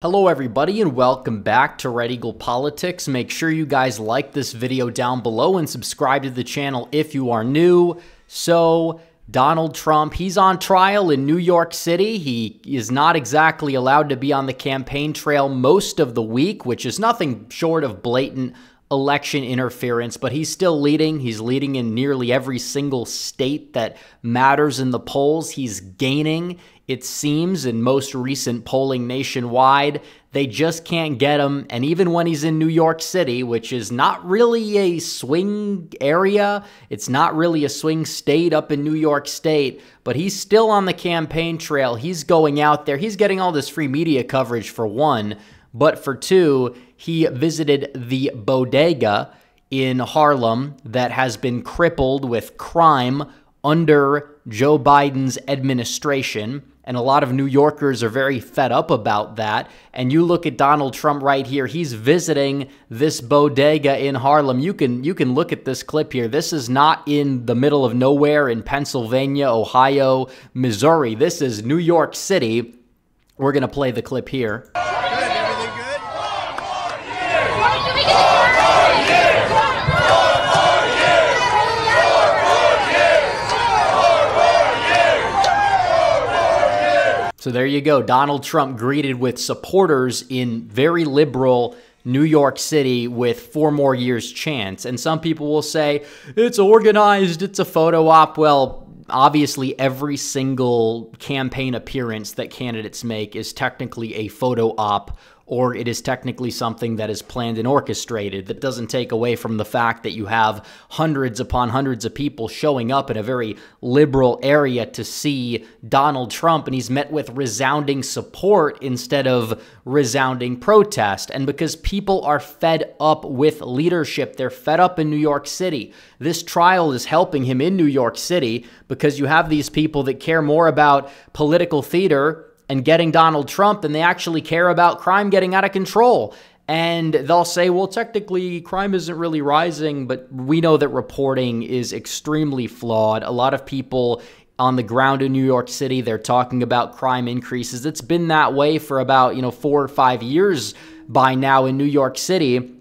Hello everybody and welcome back to Red Eagle Politics. Make sure you guys like this video down below and subscribe to the channel if you are new. So, Donald Trump, he's on trial in New York City. He is not exactly allowed to be on the campaign trail most of the week, which is nothing short of blatant election interference, but he's still leading. He's leading in nearly every single state that matters in the polls. He's gaining, it seems, in most recent polling nationwide. They just can't get him. And even when he's in New York City, which is not really a swing area, it's not really a swing state up in New York State, but he's still on the campaign trail. He's going out there. He's getting all this free media coverage for one. But for two, he visited the bodega in Harlem that has been crippled with crime under Joe Biden's administration. And a lot of New Yorkers are very fed up about that. And you look at Donald Trump right here. He's visiting this bodega in Harlem. You can you can look at this clip here. This is not in the middle of nowhere in Pennsylvania, Ohio, Missouri. This is New York City. We're going to play the clip here. So there you go. Donald Trump greeted with supporters in very liberal New York City with four more years' chance. And some people will say, it's organized, it's a photo op. Well, obviously, every single campaign appearance that candidates make is technically a photo op or it is technically something that is planned and orchestrated. That doesn't take away from the fact that you have hundreds upon hundreds of people showing up in a very liberal area to see Donald Trump, and he's met with resounding support instead of resounding protest. And because people are fed up with leadership, they're fed up in New York City. This trial is helping him in New York City because you have these people that care more about political theater and getting Donald Trump than they actually care about crime getting out of control. And they'll say, well, technically, crime isn't really rising, but we know that reporting is extremely flawed. A lot of people on the ground in New York City, they're talking about crime increases. It's been that way for about, you know, four or five years by now in New York City.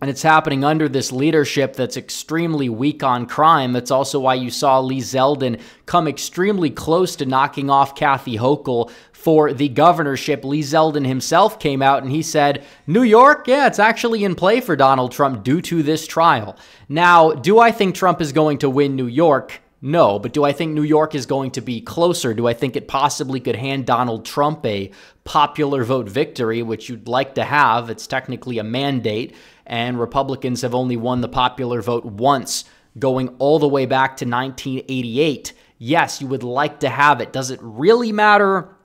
And it's happening under this leadership that's extremely weak on crime. That's also why you saw Lee Zeldin come extremely close to knocking off Kathy Hochul for the governorship. Lee Zeldin himself came out and he said, New York, yeah, it's actually in play for Donald Trump due to this trial. Now, do I think Trump is going to win New York? No, but do I think New York is going to be closer? Do I think it possibly could hand Donald Trump a popular vote victory, which you'd like to have? It's technically a mandate, and Republicans have only won the popular vote once, going all the way back to 1988. Yes, you would like to have it. Does it really matter?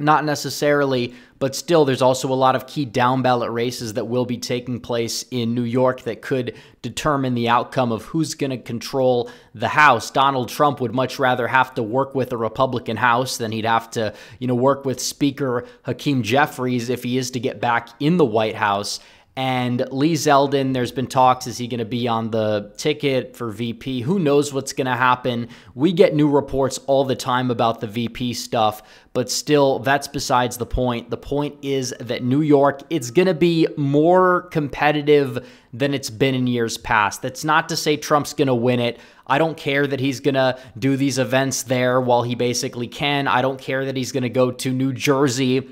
Not necessarily, but still, there's also a lot of key down ballot races that will be taking place in New York that could determine the outcome of who's going to control the House. Donald Trump would much rather have to work with a Republican House than he'd have to, you know, work with Speaker Hakeem Jeffries if he is to get back in the White House. And Lee Zeldin, there's been talks, is he going to be on the ticket for VP? Who knows what's going to happen? We get new reports all the time about the VP stuff, but still, that's besides the point. The point is that New York, it's going to be more competitive than it's been in years past. That's not to say Trump's going to win it. I don't care that he's going to do these events there while he basically can. I don't care that he's going to go to New Jersey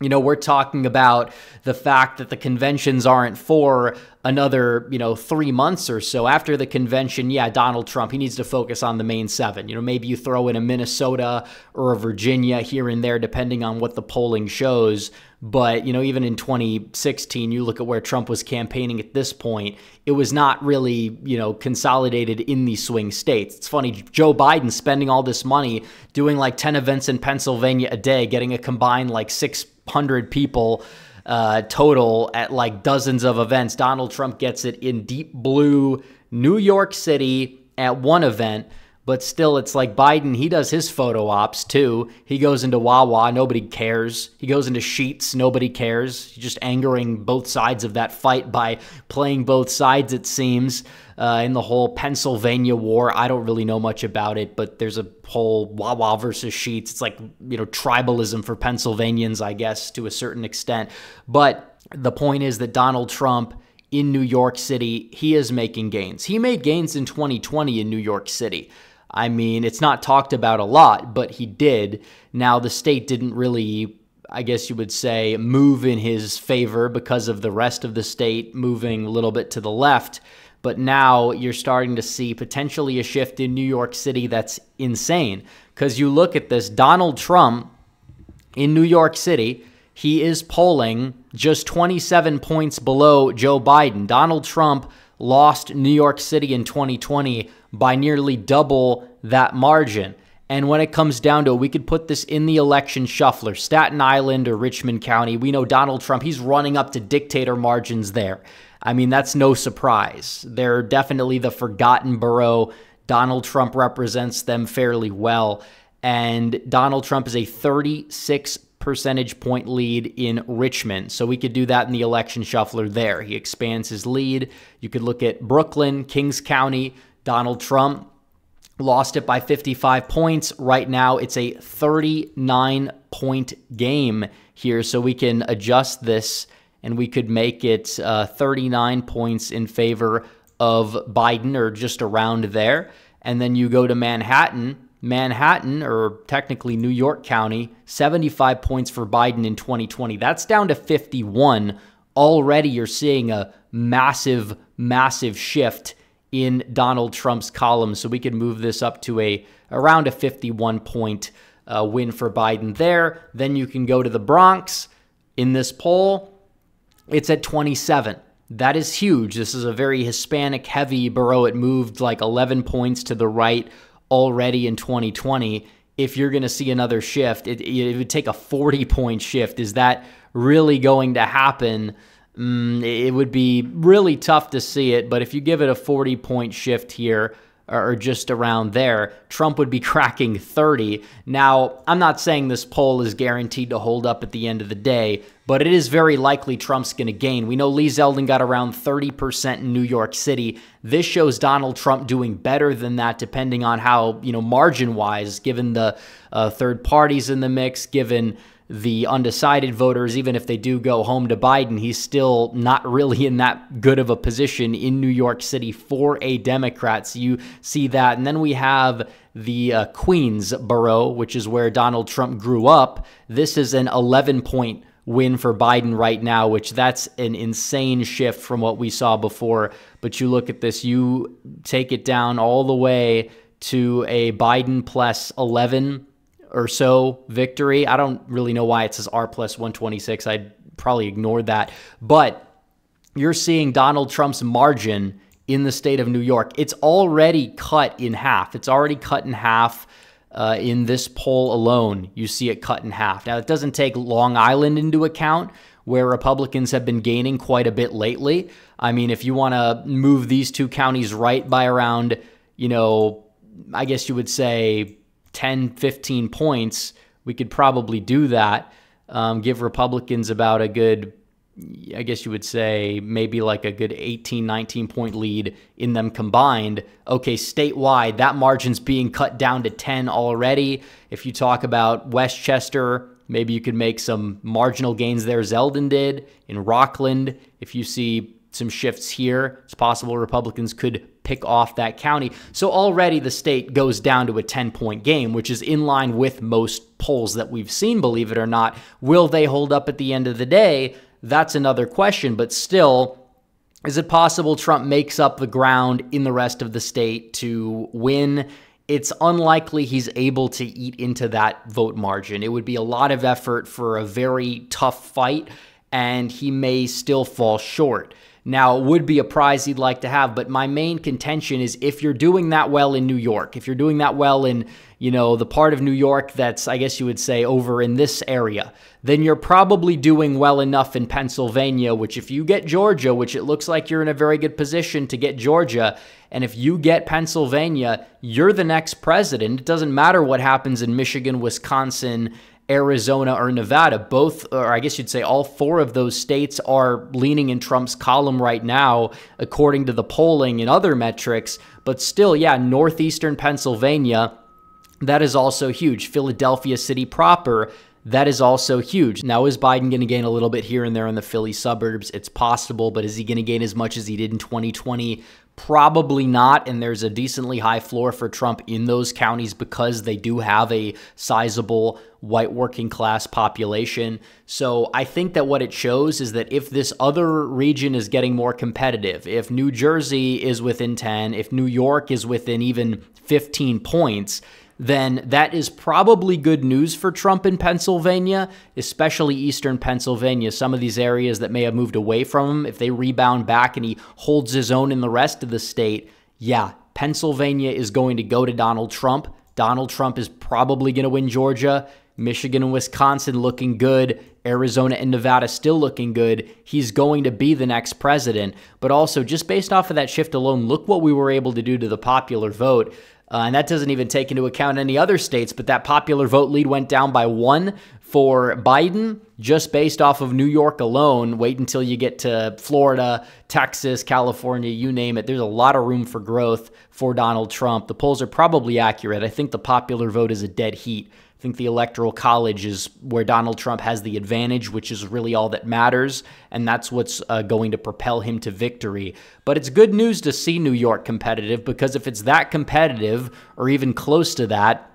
you know, we're talking about the fact that the conventions aren't for another, you know, three months or so. After the convention, yeah, Donald Trump, he needs to focus on the main seven. You know, maybe you throw in a Minnesota or a Virginia here and there, depending on what the polling shows. But, you know, even in 2016, you look at where Trump was campaigning at this point, it was not really, you know, consolidated in these swing states. It's funny, Joe Biden spending all this money doing like 10 events in Pennsylvania a day, getting a combined like six hundred people uh, total at like dozens of events. Donald Trump gets it in deep blue New York City at one event. But still, it's like Biden, he does his photo ops too. He goes into Wawa, nobody cares. He goes into Sheetz, nobody cares. He's just angering both sides of that fight by playing both sides, it seems. Uh, in the whole Pennsylvania war, I don't really know much about it, but there's a whole Wawa versus Sheetz. It's like, you know, tribalism for Pennsylvanians, I guess, to a certain extent. But the point is that Donald Trump in New York City, he is making gains. He made gains in 2020 in New York City. I mean, it's not talked about a lot, but he did. Now, the state didn't really, I guess you would say, move in his favor because of the rest of the state moving a little bit to the left. But now you're starting to see potentially a shift in New York City that's insane. Because you look at this Donald Trump in New York City, he is polling just 27 points below Joe Biden. Donald Trump lost New York City in 2020 by nearly double that margin. And when it comes down to it, we could put this in the election shuffler, Staten Island or Richmond County. We know Donald Trump, he's running up to dictator margins there. I mean, that's no surprise. They're definitely the forgotten borough. Donald Trump represents them fairly well. And Donald Trump is a 36 percentage point lead in Richmond. So we could do that in the election shuffler there. He expands his lead. You could look at Brooklyn, Kings County, Donald Trump lost it by 55 points. Right now, it's a 39 point game here. So we can adjust this and we could make it uh, 39 points in favor of Biden or just around there. And then you go to Manhattan. Manhattan, or technically New York County, 75 points for Biden in 2020. That's down to 51. Already you're seeing a massive, massive shift in Donald Trump's column. So we could move this up to a around a 51 point uh, win for Biden there. Then you can go to the Bronx in this poll. It's at 27. That is huge. This is a very Hispanic heavy borough. It moved like 11 points to the right already in 2020. If you're going to see another shift, it, it would take a 40 point shift. Is that really going to happen? mm, it would be really tough to see it. But if you give it a 40 point shift here, or just around there, Trump would be cracking 30. Now, I'm not saying this poll is guaranteed to hold up at the end of the day, but it is very likely Trump's going to gain. We know Lee Zeldin got around 30% in New York City. This shows Donald Trump doing better than that, depending on how, you know, margin wise, given the uh, third parties in the mix, given the undecided voters, even if they do go home to Biden, he's still not really in that good of a position in New York City for a Democrat. So you see that. And then we have the uh, Queens borough, which is where Donald Trump grew up. This is an 11 point win for Biden right now, which that's an insane shift from what we saw before. But you look at this, you take it down all the way to a Biden plus 11 or so victory. I don't really know why it says R plus 126. I'd probably ignore that. But you're seeing Donald Trump's margin in the state of New York. It's already cut in half. It's already cut in half. Uh, in this poll alone, you see it cut in half. Now, it doesn't take Long Island into account, where Republicans have been gaining quite a bit lately. I mean, if you want to move these two counties right by around, you know, I guess you would say 10, 15 points, we could probably do that. Um, give Republicans about a good, I guess you would say, maybe like a good 18, 19 point lead in them combined. Okay, statewide, that margin's being cut down to 10 already. If you talk about Westchester, maybe you could make some marginal gains there. Zeldin did in Rockland. If you see some shifts here, it's possible Republicans could pick off that county. So already the state goes down to a 10 point game, which is in line with most polls that we've seen, believe it or not. Will they hold up at the end of the day? That's another question, but still, is it possible Trump makes up the ground in the rest of the state to win? It's unlikely he's able to eat into that vote margin. It would be a lot of effort for a very tough fight, and he may still fall short. Now, it would be a prize he'd like to have, but my main contention is if you're doing that well in New York, if you're doing that well in, you know, the part of New York that's, I guess you would say, over in this area, then you're probably doing well enough in Pennsylvania, which if you get Georgia, which it looks like you're in a very good position to get Georgia, and if you get Pennsylvania, you're the next president. It doesn't matter what happens in Michigan, Wisconsin, Arizona or Nevada. Both, or I guess you'd say all four of those states are leaning in Trump's column right now, according to the polling and other metrics. But still, yeah, northeastern Pennsylvania, that is also huge. Philadelphia City proper, that is also huge. Now, is Biden going to gain a little bit here and there in the Philly suburbs? It's possible, but is he going to gain as much as he did in 2020? Probably not. And there's a decently high floor for Trump in those counties because they do have a sizable white working class population. So I think that what it shows is that if this other region is getting more competitive, if New Jersey is within 10, if New York is within even 15 points, then that is probably good news for Trump in Pennsylvania, especially eastern Pennsylvania. Some of these areas that may have moved away from him, if they rebound back and he holds his own in the rest of the state, yeah, Pennsylvania is going to go to Donald Trump. Donald Trump is probably going to win Georgia. Michigan and Wisconsin looking good. Arizona and Nevada still looking good. He's going to be the next president. But also, just based off of that shift alone, look what we were able to do to the popular vote. Uh, and that doesn't even take into account any other states, but that popular vote lead went down by one for Biden just based off of New York alone. Wait until you get to Florida, Texas, California, you name it. There's a lot of room for growth for Donald Trump. The polls are probably accurate. I think the popular vote is a dead heat. I think the Electoral College is where Donald Trump has the advantage, which is really all that matters, and that's what's uh, going to propel him to victory. But it's good news to see New York competitive because if it's that competitive or even close to that,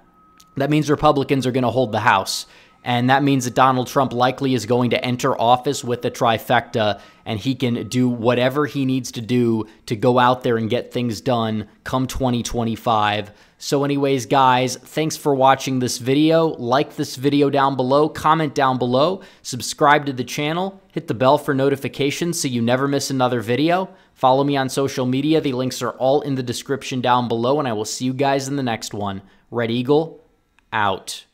that means Republicans are going to hold the House. And that means that Donald Trump likely is going to enter office with the trifecta and he can do whatever he needs to do to go out there and get things done come 2025. So anyways, guys, thanks for watching this video. Like this video down below, comment down below, subscribe to the channel, hit the bell for notifications so you never miss another video. Follow me on social media. The links are all in the description down below, and I will see you guys in the next one. Red Eagle, out.